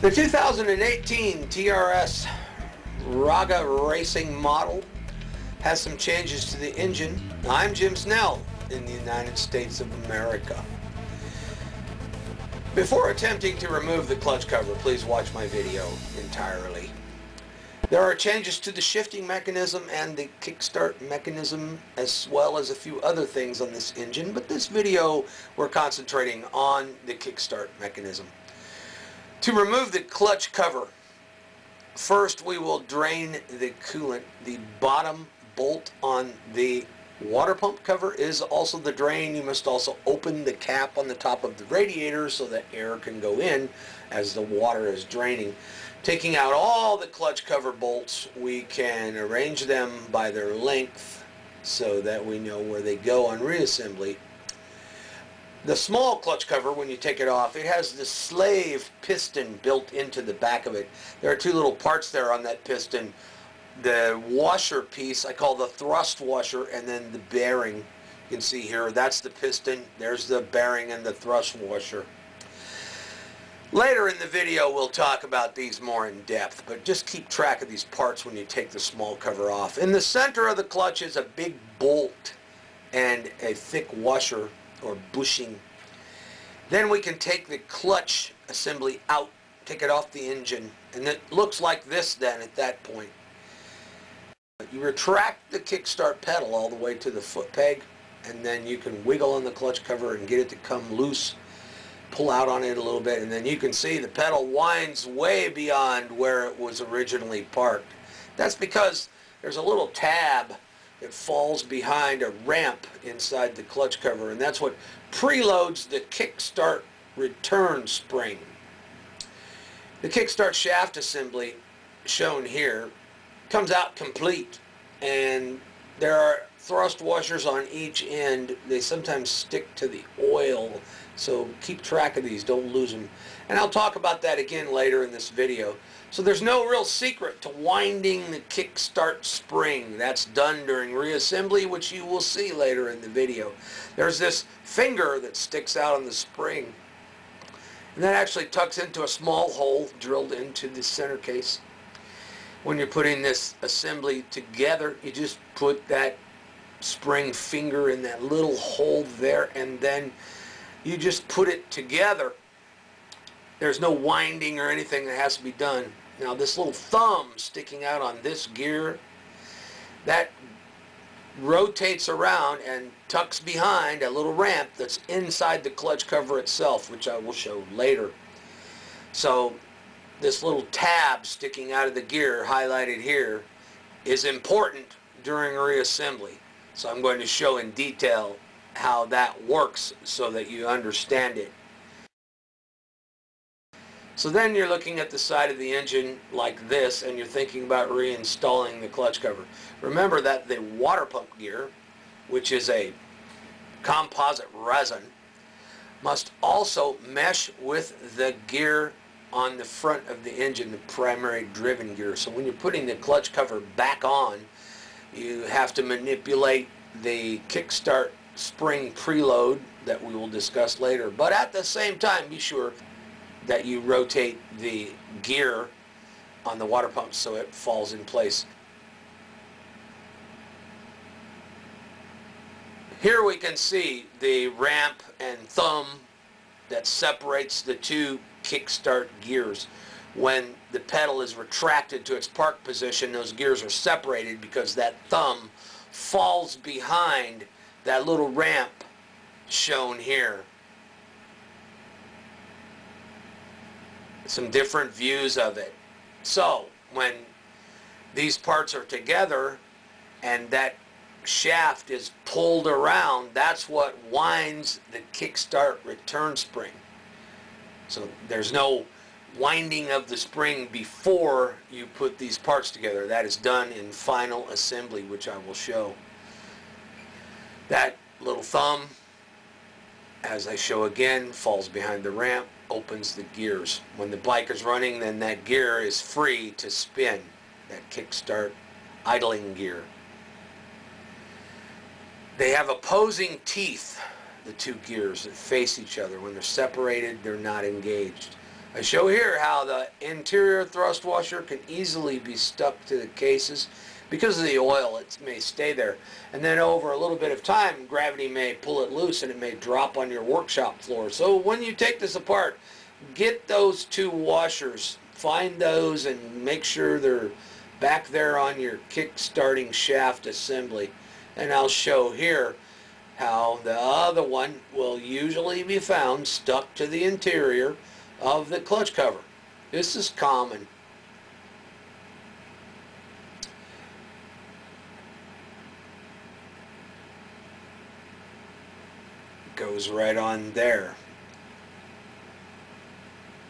The 2018 TRS Raga Racing model has some changes to the engine. I'm Jim Snell in the United States of America. Before attempting to remove the clutch cover, please watch my video entirely. There are changes to the shifting mechanism and the kickstart mechanism as well as a few other things on this engine, but this video we're concentrating on the kickstart mechanism. To remove the clutch cover, first we will drain the coolant. The bottom bolt on the water pump cover is also the drain. You must also open the cap on the top of the radiator so that air can go in as the water is draining. Taking out all the clutch cover bolts, we can arrange them by their length so that we know where they go on reassembly the small clutch cover, when you take it off, it has the slave piston built into the back of it. There are two little parts there on that piston. The washer piece, I call the thrust washer, and then the bearing. You can see here, that's the piston. There's the bearing and the thrust washer. Later in the video, we'll talk about these more in depth, but just keep track of these parts when you take the small cover off. In the center of the clutch is a big bolt and a thick washer or bushing. Then we can take the clutch assembly out, take it off the engine, and it looks like this then at that point. You retract the kickstart pedal all the way to the foot peg, and then you can wiggle on the clutch cover and get it to come loose, pull out on it a little bit, and then you can see the pedal winds way beyond where it was originally parked. That's because there's a little tab it falls behind a ramp inside the clutch cover and that's what preloads the kickstart return spring. The kickstart shaft assembly shown here comes out complete and there are thrust washers on each end. They sometimes stick to the oil so keep track of these, don't lose them. And I'll talk about that again later in this video. So there's no real secret to winding the kickstart spring. That's done during reassembly, which you will see later in the video. There's this finger that sticks out on the spring. And that actually tucks into a small hole drilled into the center case. When you're putting this assembly together, you just put that spring finger in that little hole there and then you just put it together there's no winding or anything that has to be done. Now this little thumb sticking out on this gear, that rotates around and tucks behind a little ramp that's inside the clutch cover itself, which I will show later. So this little tab sticking out of the gear, highlighted here, is important during reassembly. So I'm going to show in detail how that works so that you understand it. So then you're looking at the side of the engine like this and you're thinking about reinstalling the clutch cover. Remember that the water pump gear, which is a composite resin, must also mesh with the gear on the front of the engine, the primary driven gear. So when you're putting the clutch cover back on, you have to manipulate the kickstart spring preload that we will discuss later. But at the same time, be sure that you rotate the gear on the water pump so it falls in place. Here we can see the ramp and thumb that separates the two kickstart gears. When the pedal is retracted to its park position, those gears are separated because that thumb falls behind that little ramp shown here. some different views of it. So when these parts are together and that shaft is pulled around, that's what winds the kickstart return spring. So there's no winding of the spring before you put these parts together. That is done in final assembly, which I will show. That little thumb, as I show again, falls behind the ramp opens the gears. When the bike is running, then that gear is free to spin, that kickstart idling gear. They have opposing teeth, the two gears that face each other. When they're separated, they're not engaged. I show here how the interior thrust washer can easily be stuck to the cases because of the oil it may stay there and then over a little bit of time gravity may pull it loose and it may drop on your workshop floor so when you take this apart get those two washers find those and make sure they're back there on your kick starting shaft assembly and I'll show here how the other one will usually be found stuck to the interior of the clutch cover. This is common. Goes right on there.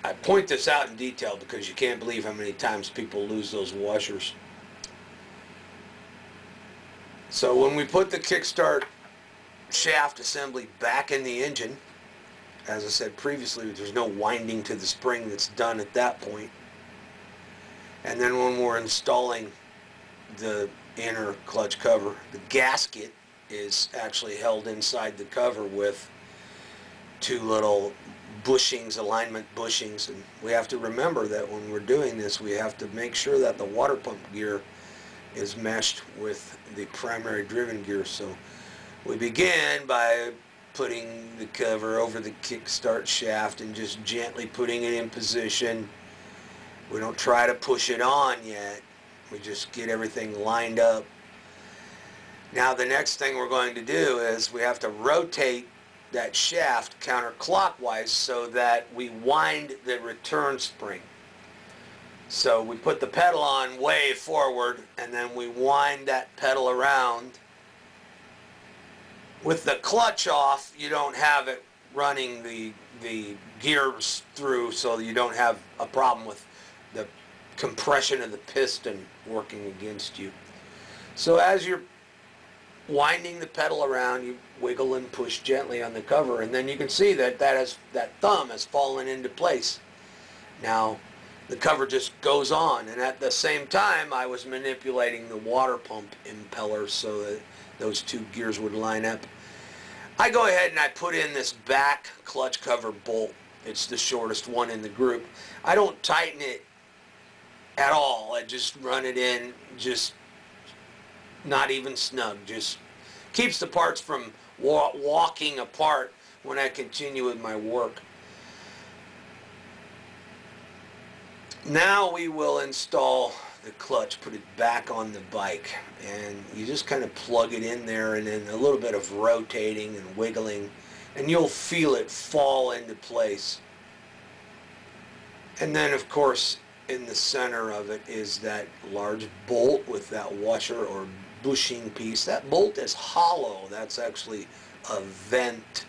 I point this out in detail because you can't believe how many times people lose those washers. So when we put the kickstart shaft assembly back in the engine, as I said previously, there's no winding to the spring that's done at that point. And then when we're installing the inner clutch cover, the gasket is actually held inside the cover with two little bushings, alignment bushings. And we have to remember that when we're doing this, we have to make sure that the water pump gear is meshed with the primary driven gear. So we begin by putting the cover over the kickstart shaft and just gently putting it in position. We don't try to push it on yet. We just get everything lined up. Now the next thing we're going to do is we have to rotate that shaft counterclockwise so that we wind the return spring. So we put the pedal on way forward and then we wind that pedal around with the clutch off, you don't have it running the the gears through so you don't have a problem with the compression of the piston working against you. So as you're winding the pedal around, you wiggle and push gently on the cover and then you can see that that has that thumb has fallen into place. Now the cover just goes on and at the same time I was manipulating the water pump impeller so that those two gears would line up. I go ahead and I put in this back clutch cover bolt. It's the shortest one in the group. I don't tighten it at all. I just run it in just not even snug. Just keeps the parts from wa walking apart when I continue with my work. Now we will install the clutch, put it back on the bike, and you just kind of plug it in there and then a little bit of rotating and wiggling, and you'll feel it fall into place. And then, of course, in the center of it is that large bolt with that washer or bushing piece. That bolt is hollow. That's actually a vent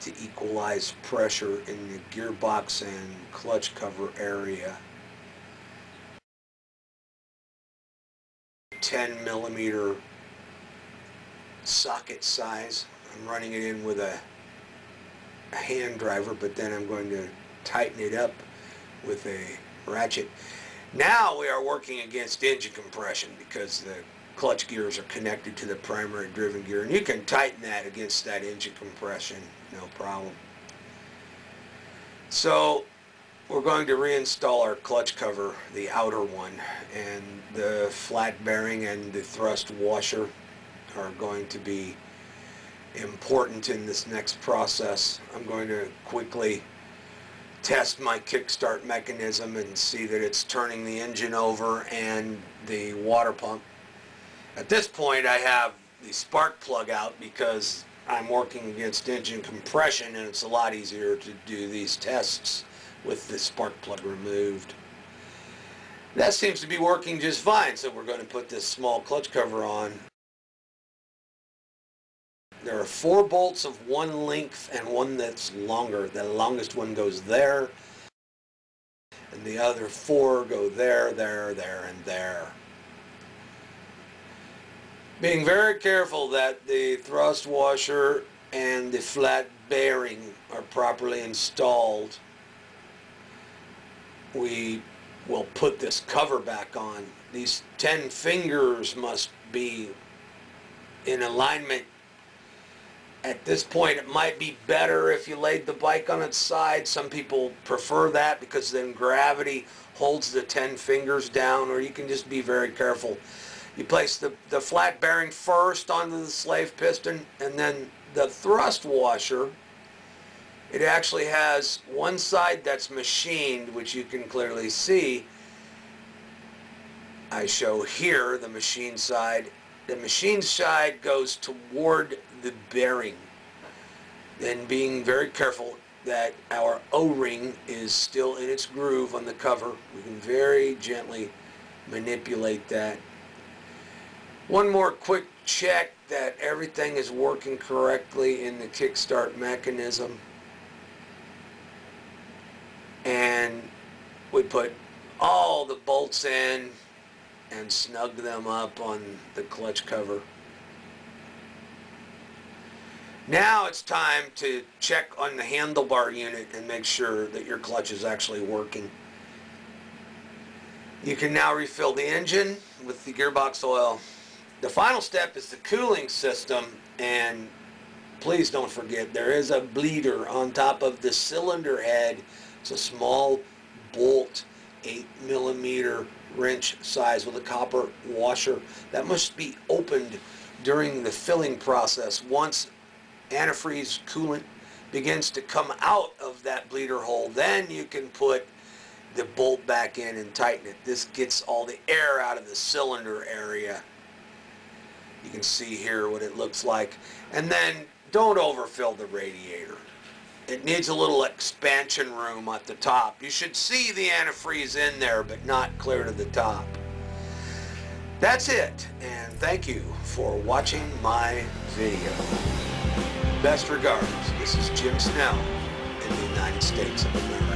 to equalize pressure in the gearbox and clutch cover area. 10 millimeter socket size. I'm running it in with a, a hand driver, but then I'm going to tighten it up with a ratchet. Now we are working against engine compression because the clutch gears are connected to the primary driven gear and you can tighten that against that engine compression no problem. So we're going to reinstall our clutch cover, the outer one, and the flat bearing and the thrust washer are going to be important in this next process. I'm going to quickly test my kickstart mechanism and see that it's turning the engine over and the water pump. At this point I have the spark plug out because I'm working against engine compression and it's a lot easier to do these tests with the spark plug removed. That seems to be working just fine, so we're going to put this small clutch cover on. There are four bolts of one length and one that's longer. The longest one goes there, and the other four go there, there, there, and there. Being very careful that the thrust washer and the flat bearing are properly installed we will put this cover back on. These 10 fingers must be in alignment At this point, it might be better if you laid the bike on its side. Some people prefer that because then gravity holds the 10 fingers down, or you can just be very careful. You place the, the flat bearing first onto the slave piston, and then the thrust washer, it actually has one side that's machined, which you can clearly see. I show here the machine side. The machine side goes toward the bearing. Then being very careful that our O-ring is still in its groove on the cover. We can very gently manipulate that. One more quick check that everything is working correctly in the kickstart mechanism. And we put all the bolts in and snug them up on the clutch cover. Now it's time to check on the handlebar unit and make sure that your clutch is actually working. You can now refill the engine with the gearbox oil. The final step is the cooling system and please don't forget there is a bleeder on top of the cylinder head. It's a small bolt, 8 millimeter wrench size with a copper washer that must be opened during the filling process once antifreeze coolant begins to come out of that bleeder hole, then you can put the bolt back in and tighten it. This gets all the air out of the cylinder area. You can see here what it looks like. And then don't overfill the radiator. It needs a little expansion room at the top. You should see the antifreeze in there, but not clear to the top. That's it, and thank you for watching my video. Best regards, this is Jim Snell in the United States of America.